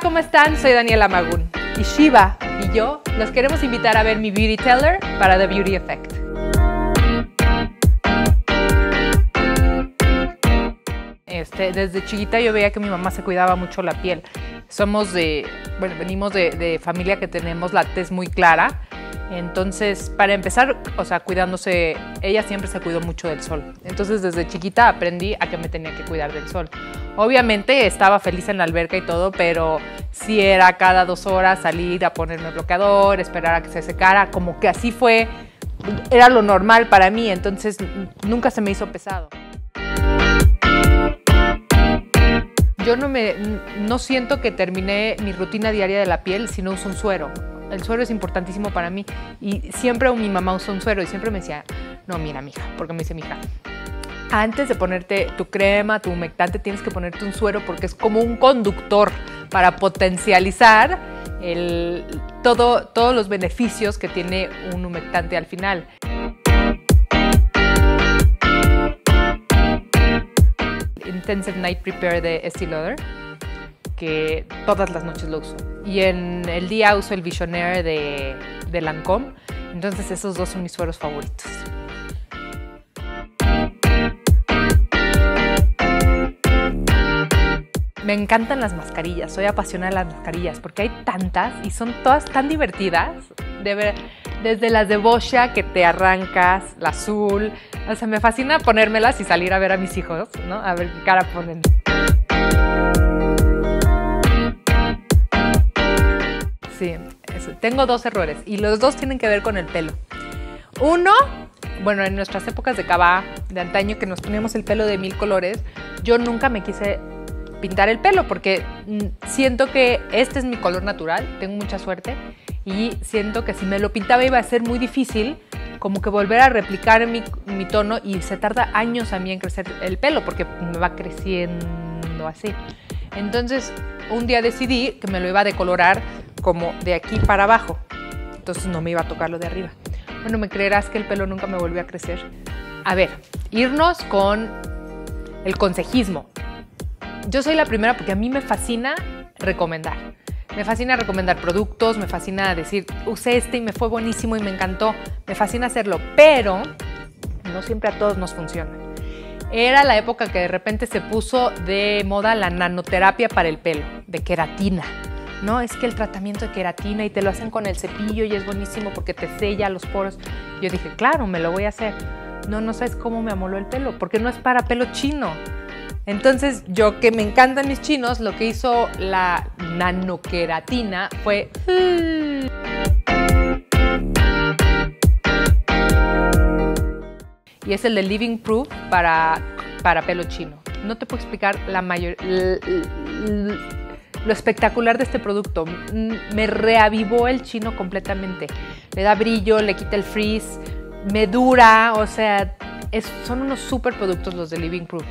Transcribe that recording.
Hola, ¿cómo están? Soy Daniela Magún y Shiva y yo los queremos invitar a ver mi Beauty Teller para The Beauty Effect. Este, desde chiquita yo veía que mi mamá se cuidaba mucho la piel. Somos de, bueno, venimos de, de familia que tenemos la tez muy clara entonces, para empezar, o sea, cuidándose, ella siempre se cuidó mucho del sol. Entonces, desde chiquita aprendí a que me tenía que cuidar del sol. Obviamente estaba feliz en la alberca y todo, pero si era cada dos horas salir a ponerme bloqueador, esperar a que se secara, como que así fue, era lo normal para mí, entonces nunca se me hizo pesado. Yo no, me, no siento que terminé mi rutina diaria de la piel si no uso un suero. El suero es importantísimo para mí. Y siempre mi mamá usa un suero y siempre me decía, no, mira, mija, porque me dice, mija, antes de ponerte tu crema, tu humectante, tienes que ponerte un suero porque es como un conductor para potencializar todo, todos los beneficios que tiene un humectante al final. Intensive Night Prepare de Estee Lauder que todas las noches lo uso. Y en el día uso el Visionaire de, de Lancôme. Entonces esos dos son mis sueros favoritos. Me encantan las mascarillas, soy apasionada de las mascarillas porque hay tantas y son todas tan divertidas. De ver, desde las de Boscia que te arrancas, la azul. O sea, me fascina ponérmelas y salir a ver a mis hijos, ¿no? A ver qué cara ponen. Sí, tengo dos errores y los dos tienen que ver con el pelo. Uno, bueno, en nuestras épocas de cava, de antaño, que nos poníamos el pelo de mil colores, yo nunca me quise pintar el pelo porque mm, siento que este es mi color natural, tengo mucha suerte y siento que si me lo pintaba iba a ser muy difícil como que volver a replicar mi, tono y se tarda años a mí en crecer el pelo porque me va creciendo así. Entonces, un día decidí que me lo iba a decolorar como de aquí para abajo. Entonces no me iba a tocar lo de arriba. Bueno, me creerás que el pelo nunca me volvió a crecer. A ver, irnos con el consejismo. Yo soy la primera porque a mí me fascina recomendar. Me fascina recomendar productos, me fascina decir, usé este y me fue buenísimo y me encantó. Me fascina hacerlo, pero no siempre a todos nos funciona. Era la época que de repente se puso de moda la nanoterapia para el pelo, de queratina. No, es que el tratamiento de queratina y te lo hacen con el cepillo y es buenísimo porque te sella los poros. Yo dije, claro, me lo voy a hacer. No, no sabes cómo me amoló el pelo, porque no es para pelo chino. Entonces, yo que me encantan mis chinos, lo que hizo la nanoqueratina fue... y es el de Living Proof para, para pelo chino. No te puedo explicar la mayor, lo espectacular de este producto. Me reavivó el chino completamente. Le da brillo, le quita el frizz, me dura, o sea, son unos super productos los de Living Proof.